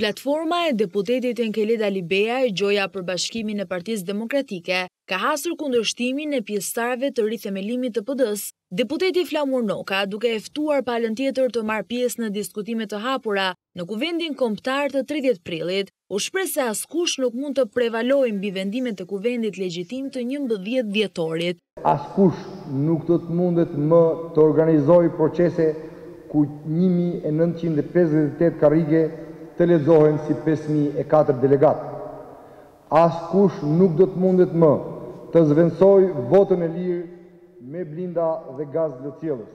Platforma e deputetit Enkeled Alibeaj gjoja për bashkimin e Partisë Demokratike ka hasur kundërshtimin e pjesëtarëve të rithemelimit të PD-së, deputeti Flamur Noka duke e ftuar palën tjetër të marrë pjesë në diskutime të hapura në Kuvendin Kombëtar të tridhjetë prillit. U shpreh se askush nuk mund të prevalojë mbi vendimet e Kuvendit Legjitim të njëmbëdhjetë dhjetorit. Askush nuk do të mundet më të organizojë procese ku një mijë e nëntëqind e pesëdhjetë e tetë karrige të lexohen si pesë mijë e katër delegatë. Askush nuk do të mundet më të zëvendësojë votën e lirë me blinda dhe gaz lotësjellës.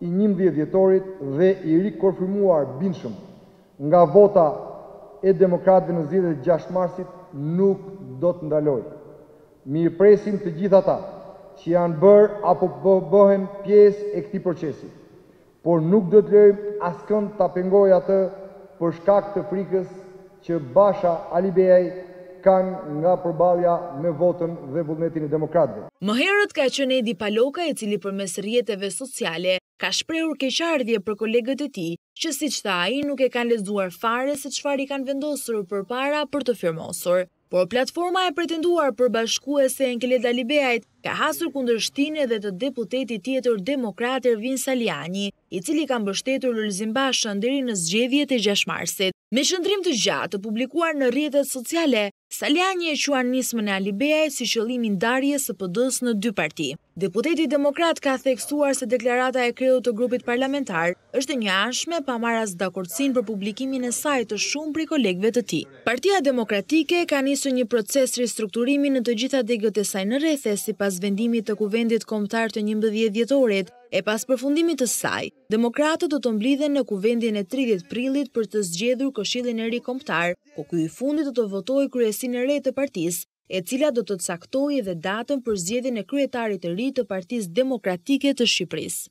i njëmbëdhjetë dhjetorit dhe i rikonfirmuar bindshëm nga vota e demokratëve në zgjedhjet e gjashtë marsit nuk do të ndalojë. Mirëpresim të gjithë ata që janë bërë apo bëhen pjesë e këtij procesi, por nuk do të lejojmë askënd ta pengojë atë për shkak të frikës që Basha Alibeaj kanë nga përballja me votën dhe vullnetin e demokratëve. Më herët ka qenë Edi Paloka i cili përmes rrjeteve sociale ka shprehur keqardhje për kolegët e tij që siç tha ai nuk e kanë lexuar fare se çfarë i kanë vendosur përpara për të firmosur. Por platforma e pretenduar përbashkuese e Enkeled Alibeajt ka hasur kundërshtinë edhe të deputetit tjetër demokrat Ervin Salianji i cili ka mbështetur Lulzim Bashën deri në zgjedhjet e gjashtë marsit. Në një qëndrim të gjatë të publikuar në rrjetet sociale, Salianji e quan nismën e Alibeajt si qëllim të ndarjes së PD-së në dy parti. Deputeti demokrat ka theksuar se deklarata e kreut të grupit parlamentar është e njëanshme pa marrë as dakordësinë për publikimin e saj të shumë prej kolegëve të tij. Partia Demokratike ka nisur një proces ristrukturimi në të gjitha degët e saj në rrethe sipas vendimit të Kuvendit Kombëtar të njëmbëdhjetë dhjetorit, E pas përfundimit të saj, demokratët do të mblidhen në kuvendin e 30 prillit për të zgjedhur këshillin e ri kombëtar, ku ky i fundit do të votojë kryesinë e re të partisë, e cila do të caktojë edhe datën për zgjedhjen e kryetarit të ri të Partisë Demokratike të Shqipërisë.